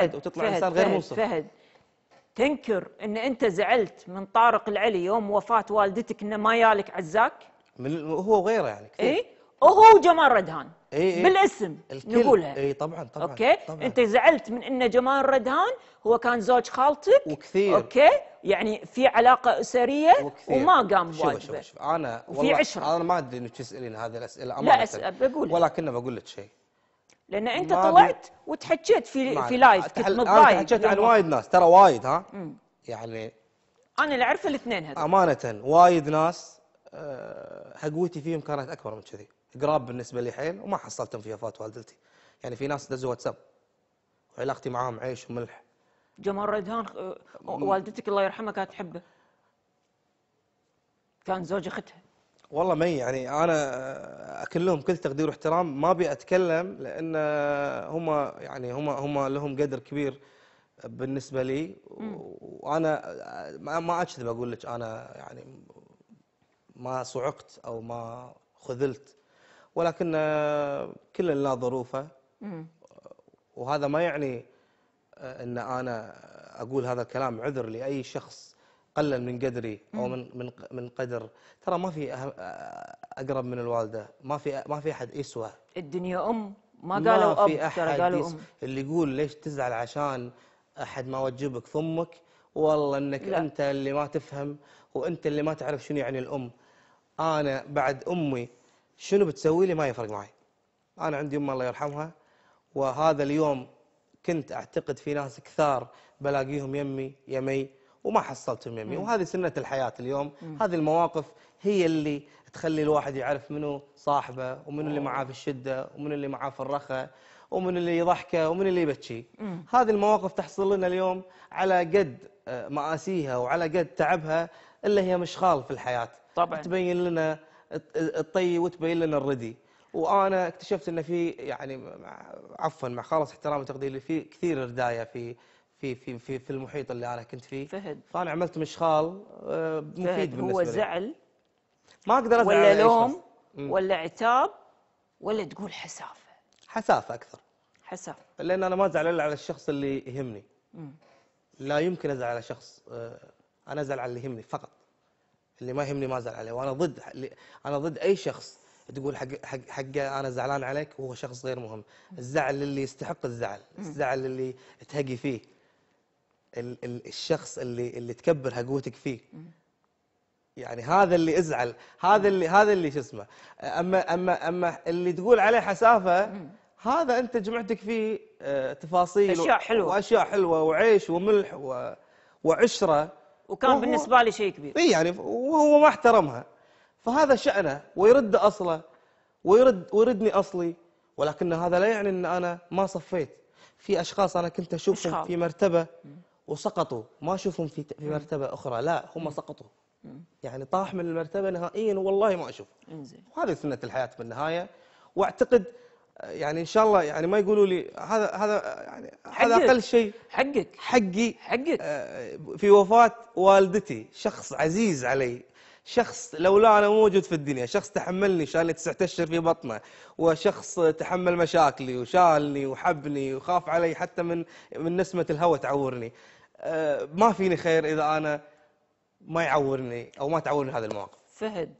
فهد وتطلع فهد إنسان غير منصف فهد تنكر إن أنت زعلت من طارق العلي يوم وفاة والدتك إنه ما يالك عزاك؟ من هو وغيره يعني كثير. اي وهو جمال ردهان إي إي. بالاسم الكل. نقولها. اي طبعا طبعا okay؟ طبعا. أنت زعلت من إن جمال ردهان هو كان زوج خالتك؟ وكثير. okay؟ يعني في علاقة أسرية وكثير. وما قام شوف بواجبه شوف شوف أنا وفي والله عشرة. أنا ما أدري انك تسالين هذه الأسئلة لا أمانة. أسأل بقول. ولكن بقول لك شيء. لأن أنت طلعت وتحكيت في في لايف كنت متضايق حكيت عن وايد ناس ترى وايد ها؟ يعني أنا اللي أعرف الاثنين هذول. أمانة وايد ناس أه هقوتي فيهم كانت أكبر من كذي. قراب بالنسبة لي حيل وما حصلتهم في وفاه والدتي. يعني في ناس دزوا واتساب وعلاقتي معاهم عيش وملح. جمال ردهان آه، والدتك الله يرحمها كانت تحبه. كان زوج اختها والله مي يعني أنا اكلهم كل تقدير واحترام. ما أبي أتكلم لأن هم يعني هم هم لهم قدر كبير بالنسبة لي. وأنا ما ما اكذب أقول لك أنا يعني ما صعقت أو ما خذلت. ولكن كل له ظروفه. وهذا ما يعني إن أنا أقول هذا الكلام عذر لأي شخص. قلل من قدري أو من من من قدر. ترى ما في أهم- أقرب من الوالدة. ما في ما في أحد يسوى الدنيا أم. ما قالوا ما أب في ترى أحد قالوا. أم. اللي يقول ليش تزعل عشان أحد ما وجبك ثمك؟ والله إنك لا. لا. أنت اللي ما تفهم وأنت اللي ما تعرف شنو يعني الأم. أنا بعد أمي شنو بتسوي لي ما يفرق معي. أنا عندي أم الله يرحمها. وهذا اليوم كنت أعتقد في ناس كثار بلاقيهم يمي يمي. وما حصلتهم يمي وهذه سنة الحياة اليوم. هذه المواقف هي اللي تخلي الواحد يعرف منو صاحبه ومنو اللي معاه في الشدة ومنو اللي معاه في الرخاء ومن اللي يضحكه ومن اللي يبكي. هذه المواقف تحصل لنا اليوم على قد آه، مآسيها وعلى قد تعبها الا هي مشغال في الحياة. طبعاً. تبين لنا الط- الطي وتبين لنا الردي. وأنا اكتشفت إن في يعني عفوا مع خالص احترامي وتقديري في كثير رداية في في في في في المحيط اللي أنا كنت فيه. فهد. فأنا عملت مشغال آه، مفيد فهد بالنسبة هو لي. زعل؟ ما أقدر أزعل ولا لوم. مم. ولا عتاب؟ ولا تقول حسافة؟ حسافة أكثر. حسافة. لأن أنا ما أزعل إلا على الشخص اللي يهمني. لا يمكن أزعل على شخص آه، أنا أزعل على اللي يهمني فقط. اللي ما يهمني ما أزعل عليه. وأنا ضد أنا ضد أي شخص تقول حق حق حقه أنا زعلان عليك وهو شخص غير مهم. الزعل اللي يستحق الزعل. الزعل اللي تهقي فيه. ال ال الشخص اللي اللي تكبر هقوتك فيه. يعني هذا اللي ازعل هذا اللي هذا اللي شو اسمه أما أما أما اللي تقول عليه حسافة هذا أنت جمعتك فيه آه، تفاصيل أشياء حلوة. وأشياء حلوة وعيش وملح و وعشرة. وكان وهو- بالنسبة لي شيء كبير. اي يعني وهو ما احترمها. فهذا شأنه ويرد أصله ويرد ويردني أصلي. ولكن هذا لا يعني أن أنا ما صفيت. في أشخاص أنا كنت أشخاص. في مرتبة. وسقطوا. ما أشوفهم في في مرتبة أخرى. لا هم سقطوا. يعني طاح من المرتبة نهائيا والله ما انزين. وهذه سنة الحياة بالنهاية واعتقد يعني إن شاء الله يعني ما يقولوا لي هذا هذا يعني هذا. أقل شيء حقك. حقي حقك. آه، في وفاة والدتي. شخص عزيز علي. شخص لولا أنا موجود في الدنيا شخص تحملني شالني تسعة اشهر في بطنه وشخص تحمل مشاكلي وشالني وحبني وخاف علي حتى من من نسمة الهوى تعورني. آه، ما فيني خير إذا أنا ما يعورني أو ما تعورني هذه المواقف. فهد